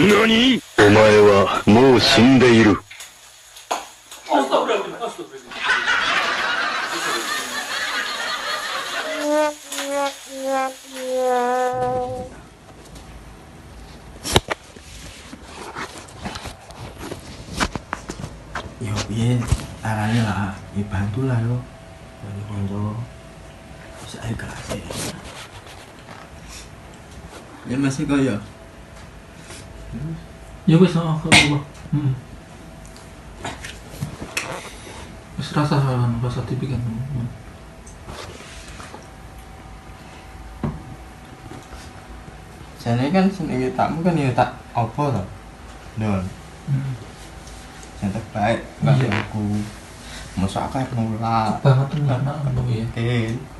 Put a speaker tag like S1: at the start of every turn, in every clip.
S1: 何お前はもう死んでいる。
S2: Ya piye caranya lah, ya bantu lah lo. Bantu konco. Bisa ae kelas ya. Ya masih kaya.
S3: Ya wis oh, kok gua. Hmm. Wis rasa rasa tipik kan. Hmm.
S2: Jane kan senenge takmu kan ya tak apa to? Don.
S3: Hmm.
S2: Yang terbaik enggak
S3: Iya.
S2: aku. Masa akeh nolak.
S3: Banget anak lu ya.
S2: Mungkin.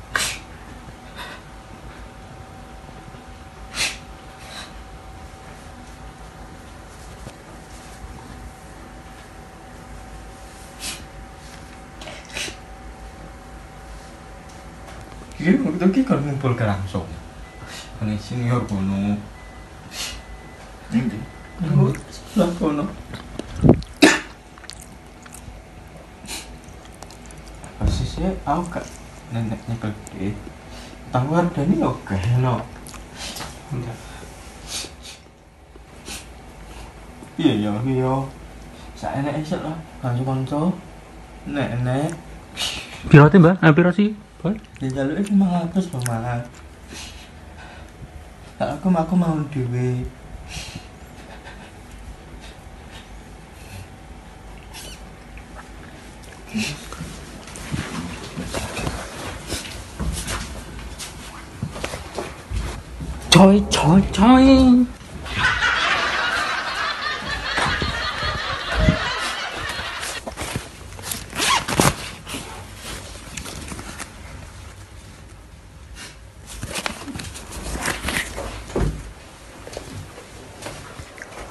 S2: Iya, waktu itu kan ngumpul ke langsung. Kan senior kono. Ini. Lah kono. Persisnya aku gak nenek nyekel duit. Tawar dan ini oke no. Iya ya iya. Saya enak esok lah. Kancu kancu. Nek nek.
S3: Piro sih, Mbak? Ah, piro sih? Boy?
S2: Ya jalur itu lima ratus banget. Tak aku aku mau duit.
S3: Coy, coy, coy.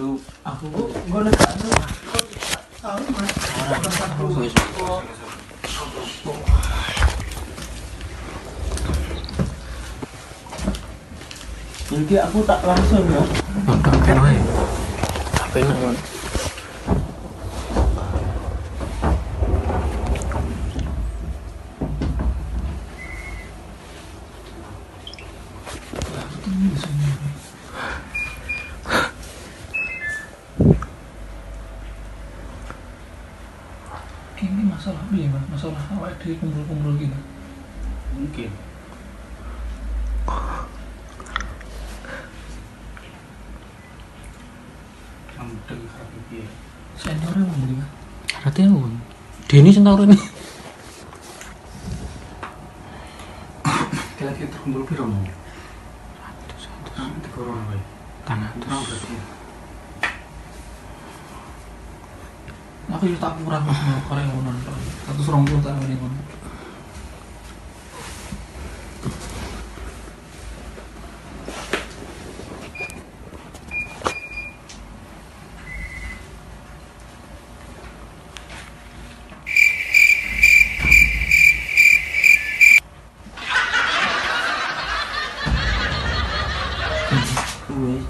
S2: Bantu.
S3: Aku
S2: Gue udah tak Jadi aku tak langsung ya.
S3: nonton. Apa ini? Ini masalah apa ya, Mas? Masalah awak di kumpul-kumpul gitu.
S2: Mungkin. Piye?
S3: Gimana? Artinya ngomong. Denny sentaur ini.
S2: Kira-kira terkumpul mau? Nanti corona baik.
S3: Tangan
S2: Terang berarti.
S3: Aku juga tak kurang korek ngono. Satu serong puluh tak ini.
S2: Wes.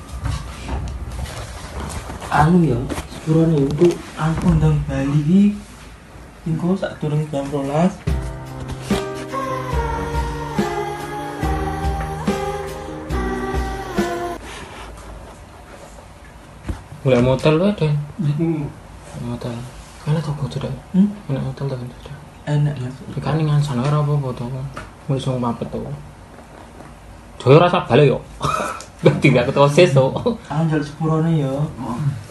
S2: Anu ya, sepurane untuk aku ndang Bali iki engko sak durung jam 12.
S3: Mulai motel lu ada.
S2: Hmm.
S3: Motel. Karena toko tidak.
S2: Hmm?
S3: Enak motel tak tidak.
S2: Enak mas.
S3: Kan dengan sana ora apa-apa to. Wis wong mapet to. Joyo rasa balik yo. Ketemu seso.
S2: Anjal sepurane ya.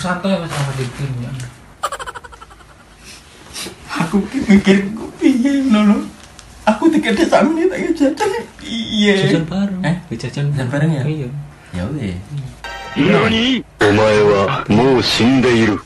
S3: satu yang mas sama di tim ya.
S2: Aku mikir gue piye lho? Aku tiket desa ini tak jajan. Piye
S4: jajan bareng.
S2: Eh?
S4: Ya, jajan
S2: jajan bareng. ya?
S4: Iya.
S2: Ya
S5: udah
S2: shindeiru